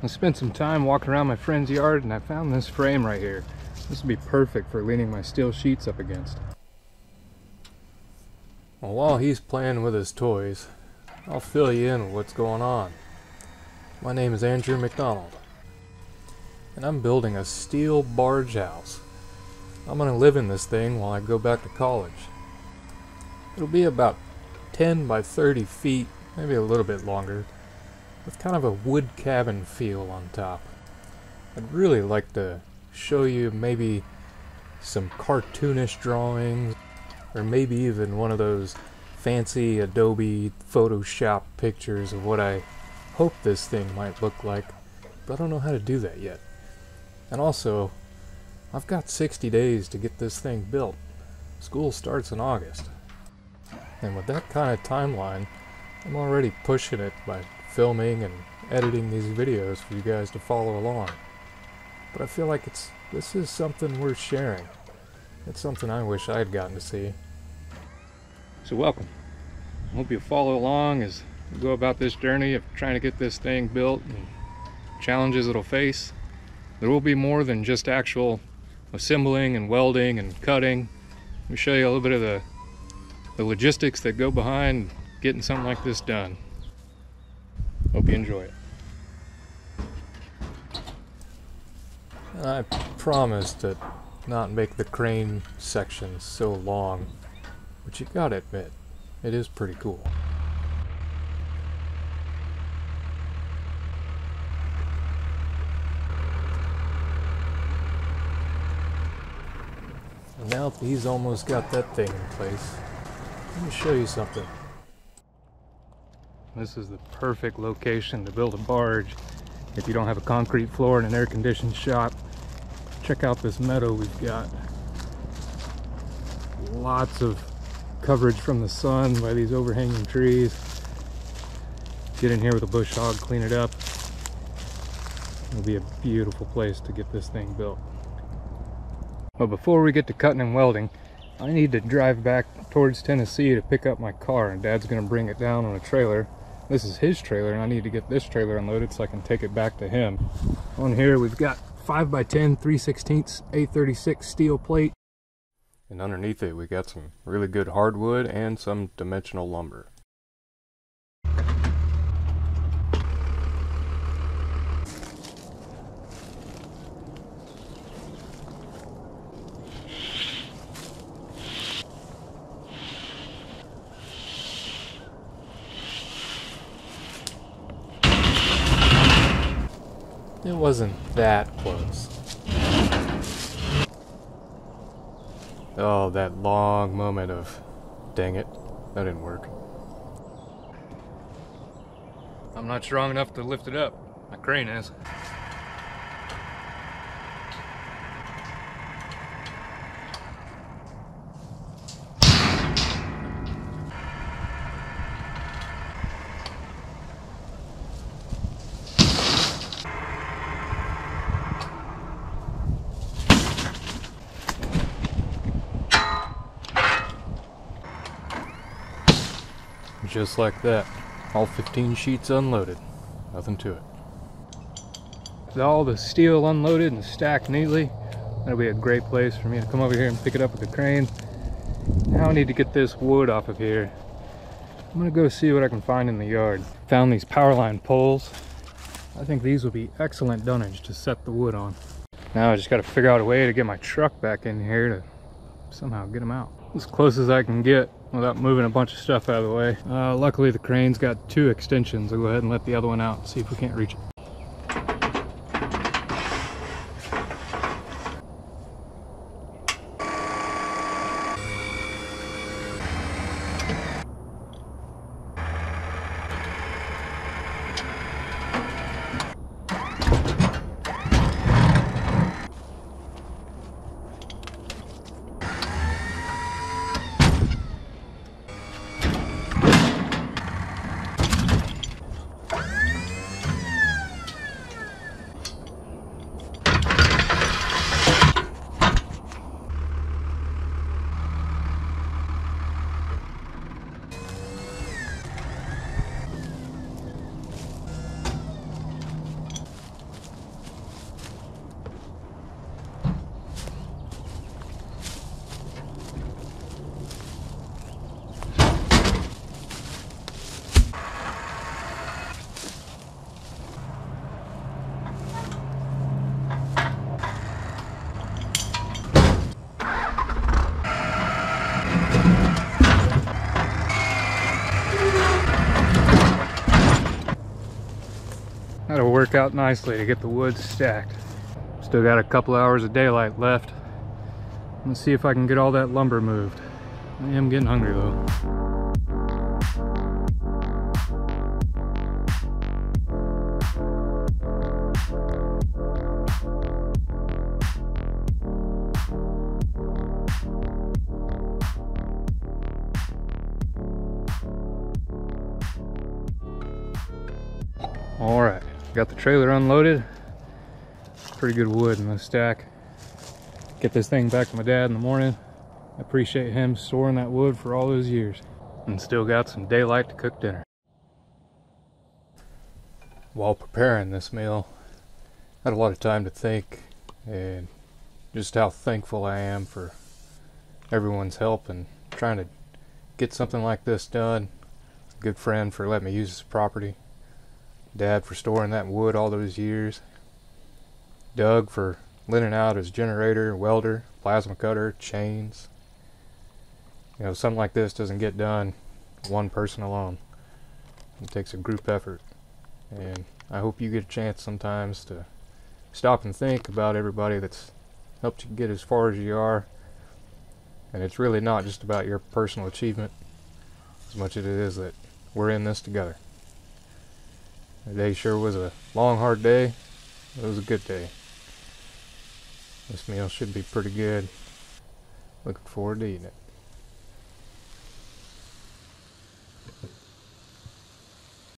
I spent some time walking around my friend's yard and I found this frame right here. This would be perfect for leaning my steel sheets up against. Well, while he's playing with his toys, I'll fill you in with what's going on. My name is Andrew McDonald, and I'm building a steel barge house. I'm going to live in this thing while I go back to college. It'll be about 10 by 30 feet, maybe a little bit longer, with kind of a wood cabin feel on top. I'd really like to show you maybe some cartoonish drawings, or maybe even one of those fancy Adobe Photoshop pictures of what I hope this thing might look like, but I don't know how to do that yet. And also, I've got 60 days to get this thing built. School starts in August. And with that kind of timeline, I'm already pushing it by filming and editing these videos for you guys to follow along. But I feel like it's this is something worth sharing. It's something I wish I had gotten to see. So welcome. I hope you follow along as we go about this journey of trying to get this thing built and challenges it'll face. There will be more than just actual assembling and welding and cutting. Let me show you a little bit of the, the logistics that go behind getting something like this done. Hope you enjoy it. I promise to not make the crane section so long, but you gotta admit, it is pretty cool. And now he's almost got that thing in place, let me show you something. This is the perfect location to build a barge if you don't have a concrete floor and an air-conditioned shop. Check out this meadow we've got. Lots of coverage from the sun by these overhanging trees. Get in here with a bush hog, clean it up. It'll be a beautiful place to get this thing built. But before we get to cutting and welding, I need to drive back towards Tennessee to pick up my car and dad's gonna bring it down on a trailer this is his trailer and I need to get this trailer unloaded so I can take it back to him. On here we've got 5x10 3 16 A36 steel plate. And underneath it we got some really good hardwood and some dimensional lumber. It wasn't that close. Oh, that long moment of, dang it, that didn't work. I'm not strong enough to lift it up. My crane is. Just like that. All 15 sheets unloaded. Nothing to it. With all the steel unloaded and stacked neatly, that'll be a great place for me to come over here and pick it up with the crane. Now I need to get this wood off of here. I'm gonna go see what I can find in the yard. Found these power line poles. I think these will be excellent dunnage to set the wood on. Now I just gotta figure out a way to get my truck back in here to somehow get them out. As close as I can get without moving a bunch of stuff out of the way. Uh, luckily the crane's got two extensions. I'll go ahead and let the other one out and see if we can't reach it. Work out nicely to get the wood stacked. Still got a couple hours of daylight left. Let's see if I can get all that lumber moved. I am getting hungry though. All right, got the trailer unloaded. Pretty good wood in the stack. Get this thing back to my dad in the morning. I appreciate him storing that wood for all those years. And still got some daylight to cook dinner. While preparing this meal, I had a lot of time to think and just how thankful I am for everyone's help in trying to get something like this done. Good friend for letting me use his property. Dad for storing that wood all those years. Doug for lending out his generator, welder, plasma cutter, chains. You know, something like this doesn't get done one person alone. It takes a group effort. And I hope you get a chance sometimes to stop and think about everybody that's helped you get as far as you are. And it's really not just about your personal achievement as much as it is that we're in this together. The day sure was a long, hard day. It was a good day. This meal should be pretty good. Looking forward to eating it.